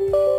you